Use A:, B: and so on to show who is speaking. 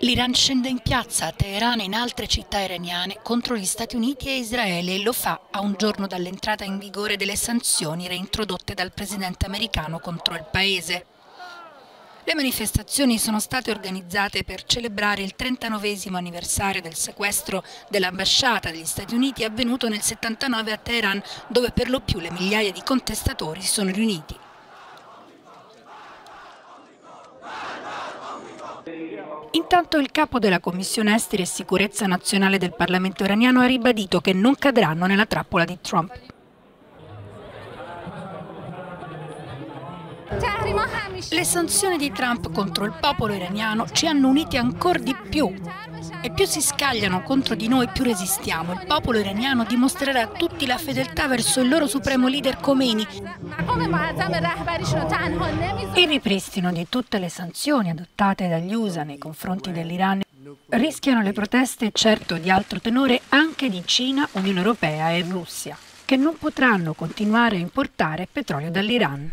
A: L'Iran scende in piazza a Teheran e in altre città iraniane contro gli Stati Uniti e Israele e lo fa a un giorno dall'entrata in vigore delle sanzioni reintrodotte dal presidente americano contro il paese. Le manifestazioni sono state organizzate per celebrare il 39 anniversario del sequestro dell'ambasciata degli Stati Uniti avvenuto nel 79 a Teheran, dove per lo più le migliaia di contestatori si sono riuniti. Intanto il capo della Commissione Esteri e Sicurezza Nazionale del Parlamento iraniano ha ribadito che non cadranno nella trappola di Trump. Le sanzioni di Trump contro il popolo iraniano ci hanno uniti ancora di più e più si scagliano contro di noi più resistiamo. Il popolo iraniano dimostrerà a tutti la fedeltà verso il loro supremo leader Khomeini. Il ripristino di tutte le sanzioni adottate dagli USA nei confronti dell'Iran rischiano le proteste certo di altro tenore anche di Cina, Unione Europea e Russia, che non potranno continuare a importare petrolio dall'Iran.